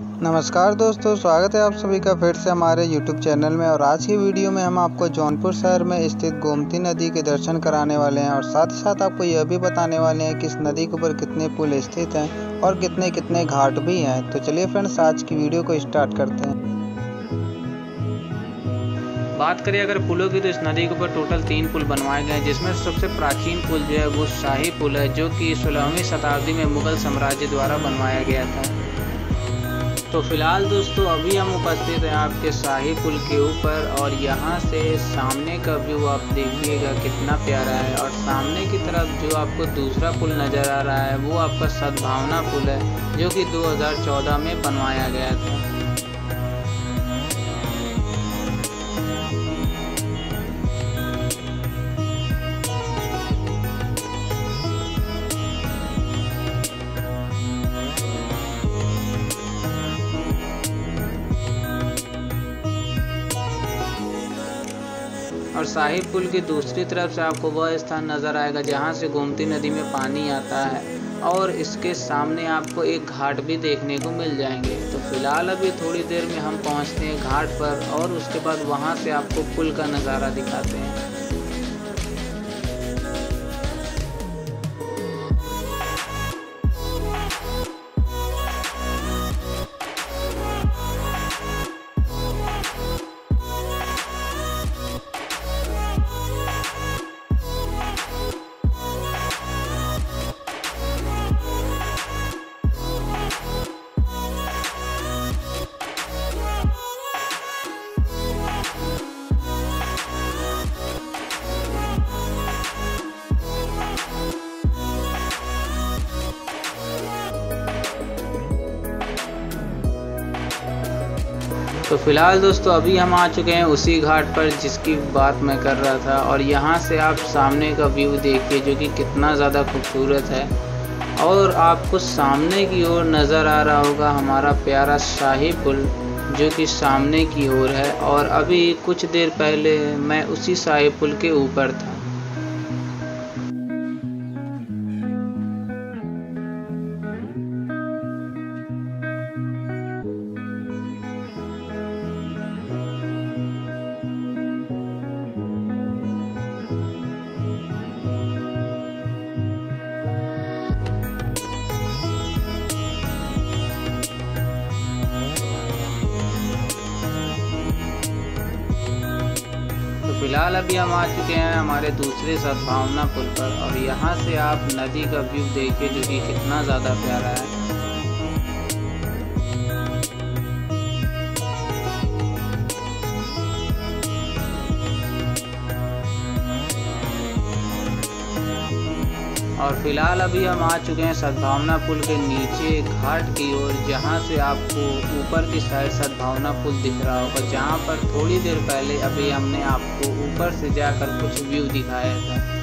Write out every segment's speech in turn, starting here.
नमस्कार दोस्तों, स्वागत है आप सभी का फिर से हमारे YouTube चैनल में और आज की वीडियो में हम आपको जौनपुर शहर में स्थित गोमती नदी के दर्शन कराने वाले हैं और साथ ही साथ आपको यह भी बताने वाले हैं कि इस नदी के ऊपर कितने पुल स्थित हैं और कितने कितने घाट भी हैं। तो चलिए फ्रेंड्स आज की वीडियो को स्टार्ट करते हैं। बात करें अगर पुलों की तो इस नदी के ऊपर टोटल तीन पुल बनवाए गए हैं, जिसमें सबसे प्राचीन पुल जो है वो शाही पुल है, जो कि सोलहवीं शताब्दी में मुगल साम्राज्य द्वारा बनवाया गया था। तो फ़िलहाल दोस्तों, अभी हम उपस्थित हैं आपके शाही पुल के ऊपर और यहाँ से सामने का व्यू आप देखिएगा कितना प्यारा है और सामने की तरफ़ जो आपको दूसरा पुल नज़र आ रहा है, वो आपका सद्भावना पुल है, जो कि 2014 में बनवाया गया था। शाही पुल की दूसरी तरफ़ से आपको वह स्थान नज़र आएगा जहाँ से गोमती नदी में पानी आता है और इसके सामने आपको एक घाट भी देखने को मिल जाएँगे। तो फ़िलहाल अभी थोड़ी देर में हम पहुँचते हैं घाट पर और उसके बाद वहाँ से आपको पुल का नज़ारा दिखाते हैं। तो फ़िलहाल दोस्तों, अभी हम आ चुके हैं उसी घाट पर जिसकी बात मैं कर रहा था। और यहाँ से आप सामने का व्यू देखिए, जो कि कितना ज़्यादा खूबसूरत है। और आपको सामने की ओर नज़र आ रहा होगा हमारा प्यारा शाही पुल, जो कि सामने की ओर है। और अभी कुछ देर पहले मैं उसी शाही पुल के ऊपर था। फ़िलहाल अभी हम आ चुके हैं हमारे दूसरे सद्भावना पुल पर और यहाँ से आप नदी का व्यू देखिए जो कि कितना ज़्यादा प्यारा है। और फ़िलहाल अभी हम आ चुके हैं सद्भावना पुल के नीचे घाट की ओर, जहाँ से आपको ऊपर की साइड सद्भावना पुल दिख रहा होगा, जहाँ पर थोड़ी देर पहले अभी हमने आपको ऊपर से जाकर कुछ व्यू दिखाया था।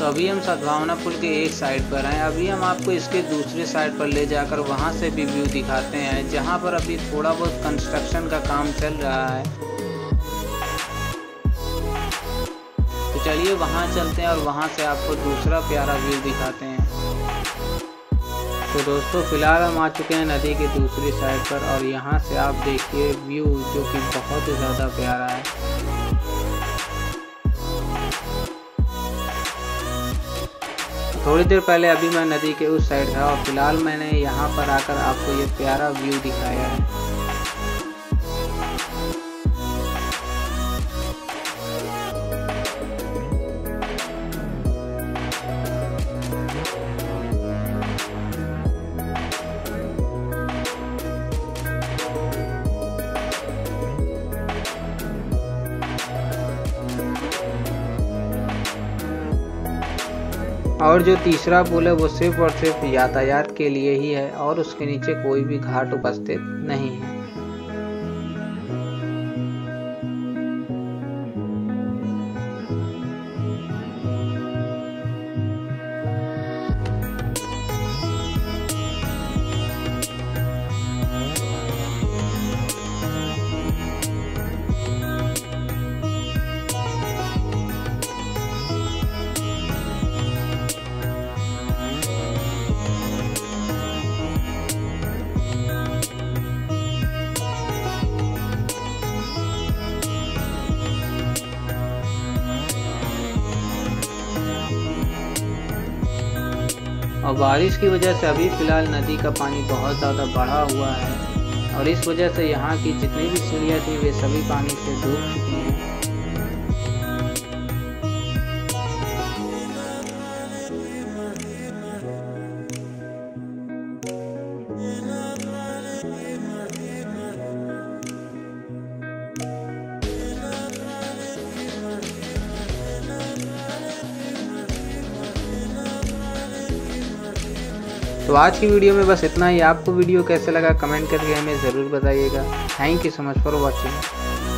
तो अभी हम सद्भावना पुल के एक साइड पर हैं। अभी हम आपको इसके दूसरे साइड पर ले जाकर वहाँ से भी व्यू दिखाते हैं, जहाँ पर अभी थोड़ा बहुत कंस्ट्रक्शन का काम चल रहा है। तो चलिए वहाँ चलते हैं और वहाँ से आपको दूसरा प्यारा व्यू दिखाते हैं। तो दोस्तों, फ़िलहाल हम आ चुके हैं नदी के दूसरी साइड पर और यहाँ से आप देखिए व्यू जो कि बहुत ही ज़्यादा प्यारा है। थोड़ी देर पहले अभी मैं नदी के उस साइड था और फ़िलहाल मैंने यहाँ पर आकर आपको ये प्यारा व्यू दिखाया है। और जो तीसरा पुल है, वो सिर्फ़ और सिर्फ़ यातायात के लिए ही है और उसके नीचे कोई भी घाट उपस्थित नहीं है। और बारिश की वजह से अभी फ़िलहाल नदी का पानी बहुत ज़्यादा बढ़ा हुआ है। और इस वजह से यहाँ की जितनी भी चिड़िया थी, वे सभी पानी से डूब चुकी हैं। तो आज की वीडियो में बस इतना ही। आपको वीडियो कैसे लगा कमेंट करके हमें ज़रूर बताइएगा। Thank you so much for watching